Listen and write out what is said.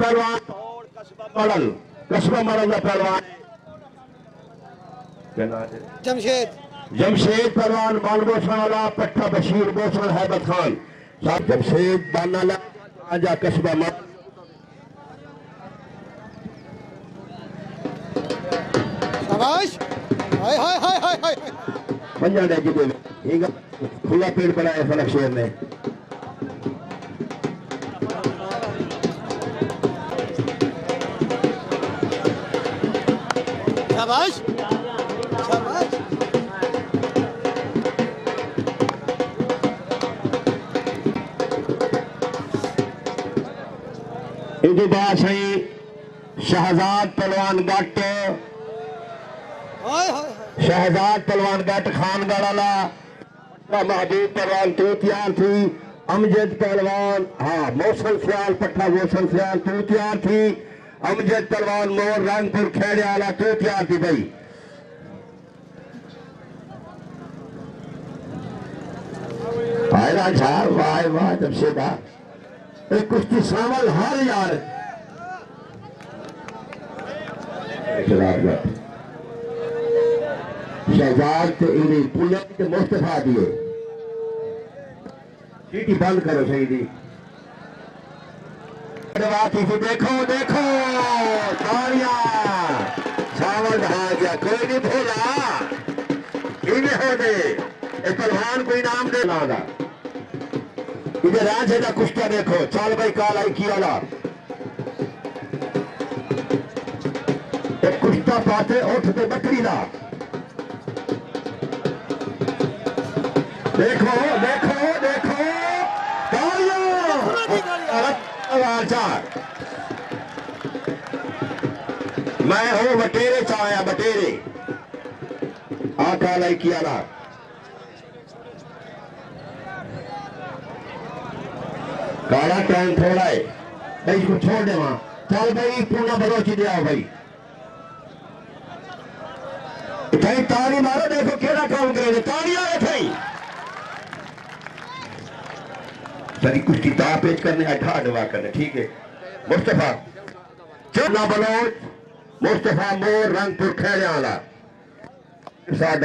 पहलवान मॉडल कस्बा मॉडल का पहलवान? जमशेद जमशेद पहलवान वाला पट्टा बशीर हैबत खान साहब जमशेद बानाला आजा कस्बा मॉडल हाय हाय हाय हाय हाय पंजा खुला पेड़ है फलक शेर ने शाबाश। शाबाश सही शहजाद पलवान गट। शहजाद पहलवान गट खानगढ़ वाला। महबूब पहलवान तू तैयार थी अमजद पहलवान हाँ मौसल सियाल पट्टा मौसल सियाल तू तैयार थी। अमजद पहलवान मोर, रंगपुर खेड़े वाला तू तैयार थी भाई। हाय राजा वाह वाह, जब जमशेदा एक कुश्ती शामिल हर यार। शहजाद को इन्हें पुलिया के मुस्तफ़ा दिए। सीटी बंद करो, सही दी बाती से देखो देखो तालियाँ सावन गया कोई नहीं भूला। इन्हें हो दे पहलवान को इनाम दे लागा। इधर राज है कुश्ता देखो। चाल भाई, काला किया ला एक कुश्ता पाते उठते बकरी ला। देखो देखो देखो। तालियाँ चार मैं हूँ बटेरे आया बटेरे। आका लाई किया ना। काला टाइम थोड़ा है। भाई, इसको छोड़ दे वहाँ। चल भाई पूना बलोची दे आओ भाई। भाई, ताली मारो, देखो केड़ा काम करे तालियाँ है भाई सारी कुश्ती दा पेच करने अठा अडवा करने, ठीक है? मुस्तफ़ा, चला बलोच। मुस्तफ़ा मोर रंगपुर खेड़े वाला साहब